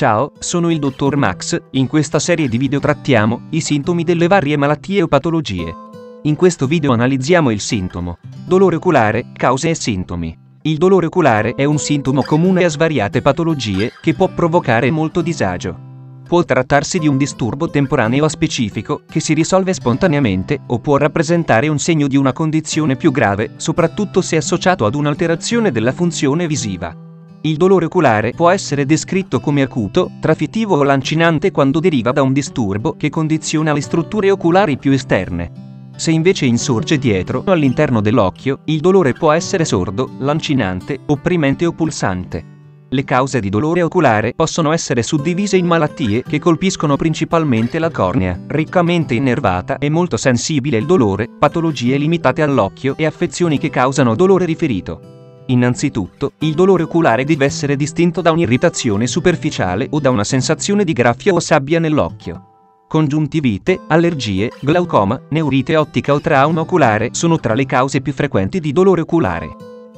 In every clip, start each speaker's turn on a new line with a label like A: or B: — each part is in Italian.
A: Ciao, sono il dottor Max, in questa serie di video trattiamo i sintomi delle varie malattie o patologie. In questo video analizziamo il sintomo. Dolore oculare, cause e sintomi. Il dolore oculare è un sintomo comune a svariate patologie che può provocare molto disagio. Può trattarsi di un disturbo temporaneo specifico che si risolve spontaneamente o può rappresentare un segno di una condizione più grave, soprattutto se associato ad un'alterazione della funzione visiva. Il dolore oculare può essere descritto come acuto, trafittivo o lancinante quando deriva da un disturbo che condiziona le strutture oculari più esterne. Se invece insorge dietro o all'interno dell'occhio, il dolore può essere sordo, lancinante, opprimente o pulsante. Le cause di dolore oculare possono essere suddivise in malattie che colpiscono principalmente la cornea, riccamente innervata e molto sensibile al dolore, patologie limitate all'occhio e affezioni che causano dolore riferito. Innanzitutto, il dolore oculare deve essere distinto da un'irritazione superficiale o da una sensazione di graffia o sabbia nell'occhio. Congiuntivite, allergie, glaucoma, neurite ottica o trauma oculare sono tra le cause più frequenti di dolore oculare.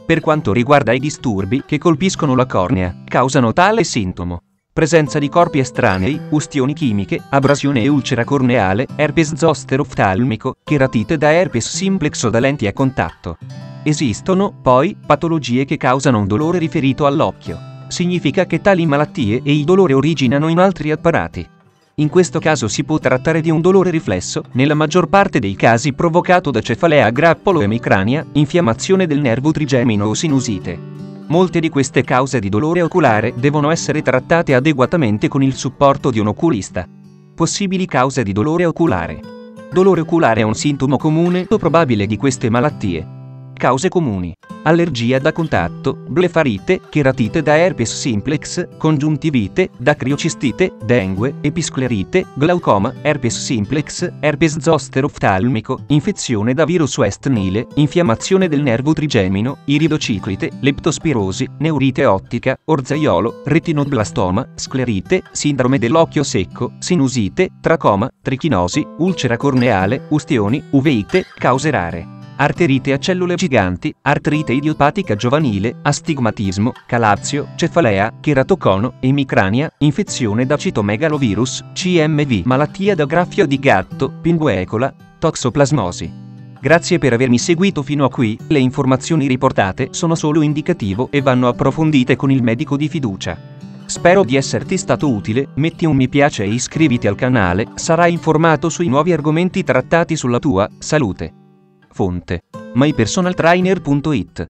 A: Per quanto riguarda i disturbi che colpiscono la cornea, causano tale sintomo. Presenza di corpi estranei, ustioni chimiche, abrasione e ulcera corneale, herpes zoster oftalmico, cheratite da herpes simplex o da lenti a contatto. Esistono, poi, patologie che causano un dolore riferito all'occhio. Significa che tali malattie e il dolore originano in altri apparati. In questo caso si può trattare di un dolore riflesso, nella maggior parte dei casi provocato da cefalea a grappolo emicrania, infiammazione del nervo trigemino o sinusite. Molte di queste cause di dolore oculare devono essere trattate adeguatamente con il supporto di un oculista. Possibili cause di dolore oculare. Dolore oculare è un sintomo comune o probabile di queste malattie. Cause comuni. Allergia da contatto, blefarite, cheratite da herpes simplex, congiuntivite, da criocistite, dengue, episclerite, glaucoma, herpes simplex, herpes zoster oftalmico, infezione da virus West Nile, infiammazione del nervo trigemino, iridociclite, leptospirosi, neurite ottica, orzaiolo, retinoblastoma, sclerite, sindrome dell'occhio secco, sinusite, tracoma, trichinosi, ulcera corneale, ustioni, uveite, cause rare arterite a cellule giganti, artrite idiopatica giovanile, astigmatismo, calazio, cefalea, cheratocono, emicrania, infezione da citomegalovirus, CMV, malattia da graffio di gatto, pinguecola, toxoplasmosi. Grazie per avermi seguito fino a qui, le informazioni riportate sono solo indicativo e vanno approfondite con il medico di fiducia. Spero di esserti stato utile, metti un mi piace e iscriviti al canale, sarai informato sui nuovi argomenti trattati sulla tua salute. Fonte. Mypersonaltrainer.it